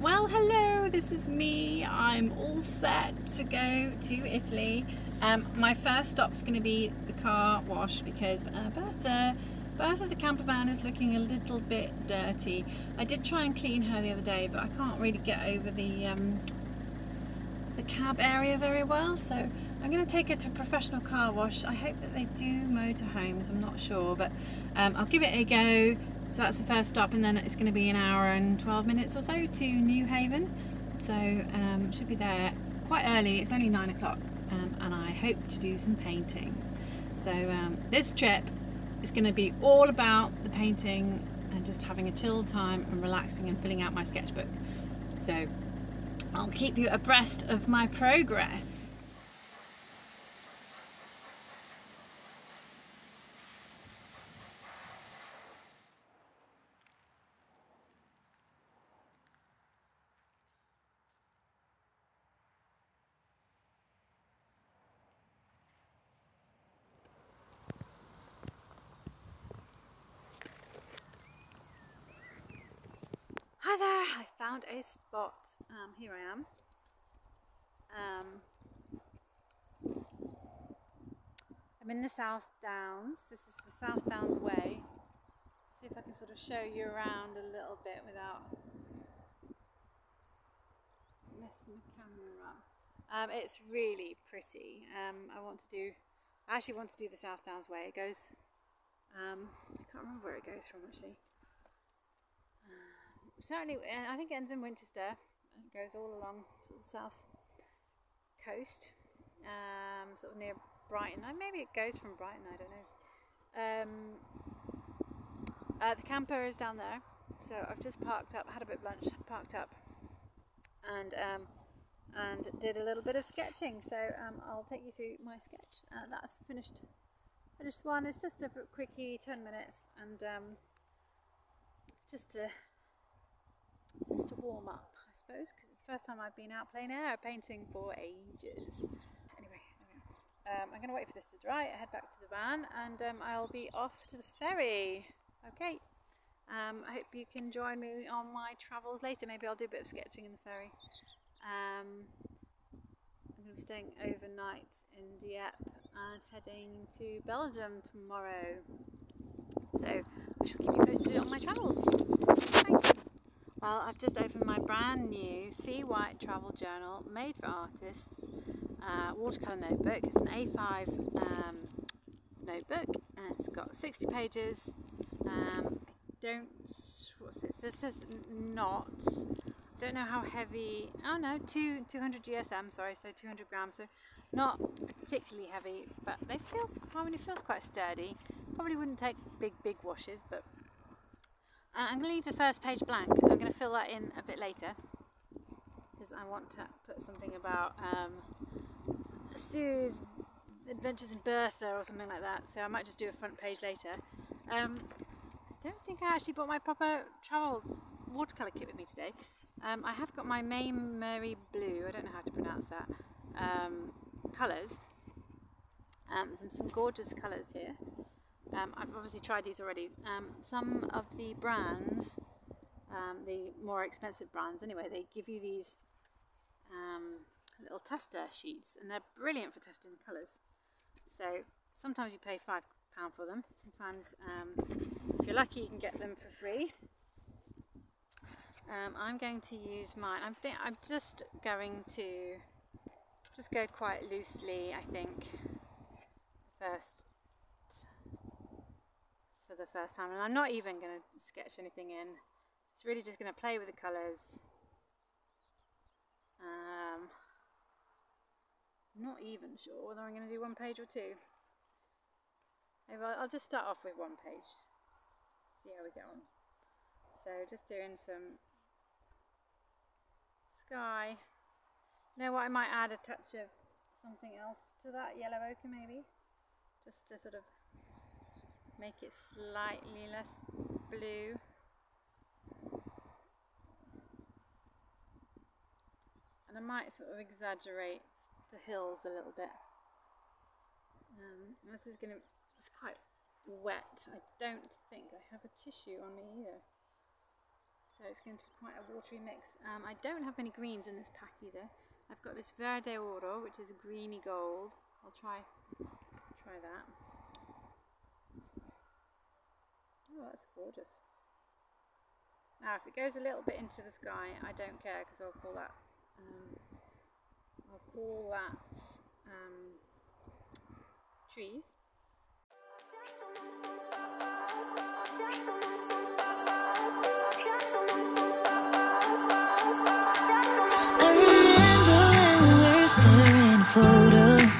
Well, hello, this is me. I'm all set to go to Italy. Um, my first stop's going to be the car wash because uh, Bertha, Bertha the camper van is looking a little bit dirty. I did try and clean her the other day, but I can't really get over the um, the cab area very well. So I'm going to take her to a professional car wash. I hope that they do motorhomes. I'm not sure, but um, I'll give it a go. So that's the first stop, and then it's going to be an hour and 12 minutes or so to Newhaven. So um, should be there quite early. It's only nine o'clock, um, and I hope to do some painting. So um, this trip is going to be all about the painting and just having a chill time and relaxing and filling out my sketchbook. So I'll keep you abreast of my progress. Hi there, I found a spot. Um, here I am. Um, I'm in the South Downs. This is the South Downs Way. See if I can sort of show you around a little bit without messing the camera up. Um, it's really pretty. Um, I want to do, I actually want to do the South Downs Way. It goes, um, I can't remember where it goes from actually certainly, I think it ends in Winchester. It goes all along sort of the south coast, um, sort of near Brighton. Maybe it goes from Brighton. I don't know. Um, uh, the camper is down there, so I've just parked up. Had a bit of lunch, parked up, and um, and did a little bit of sketching. So um, I'll take you through my sketch. Uh, that's finished. Finished one. It's just a quickie, ten minutes, and um, just to warm up, I suppose, because it's the first time I've been out plein air painting for ages. Anyway, um, I'm going to wait for this to dry, head back to the van, and um, I'll be off to the ferry. Okay. Um, I hope you can join me on my travels later. Maybe I'll do a bit of sketching in the ferry. Um, I'm going to be staying overnight in Dieppe and heading to Belgium tomorrow. So I shall keep you posted on my travels. Thanks. Well, I've just opened my brand new Seawhite travel journal made for artists uh, watercolour notebook. It's an A5 um, notebook and it's got 60 pages. Um, don't, what's it? This says not. Don't know how heavy. Oh no, two 200 GSM. Sorry, so 200 grams. So not particularly heavy, but they feel. I mean, it feels quite sturdy. Probably wouldn't take big, big washes, but uh, I'm going to leave the first page blank. I'm going to fill that in a bit later because I want to put something about um, Sue's adventures in Bertha or something like that. So I might just do a front page later. Um, I don't think I actually bought my proper travel watercolour kit with me today. Um, I have got my Mary Blue, I don't know how to pronounce that, um, colours. Um, some, some gorgeous colours here. Um, I've obviously tried these already. Um, some of the brands, um, the more expensive brands anyway, they give you these um, little tester sheets and they're brilliant for testing colours. So sometimes you pay £5 for them, sometimes um, if you're lucky you can get them for free. Um, I'm going to use mine. I'm, think I'm just going to just go quite loosely, I think, first the first time and I'm not even going to sketch anything in. It's really just going to play with the colours. Um, not even sure whether I'm going to do one page or two. Maybe I'll, I'll just start off with one page. See how we get on. So just doing some sky. You know what, I might add a touch of something else to that, yellow ochre maybe, just to sort of make it slightly less blue. And I might sort of exaggerate the hills a little bit. Um, this is going to, it's quite wet. I don't think I have a tissue on me either. So it's going to be quite a watery mix. Um, I don't have any greens in this pack either. I've got this Verde Oro, which is greeny gold. I'll try try that. That's gorgeous. Now, if it goes a little bit into the sky, I don't care because I'll call that. Um, I'll call that um, trees. staring photo.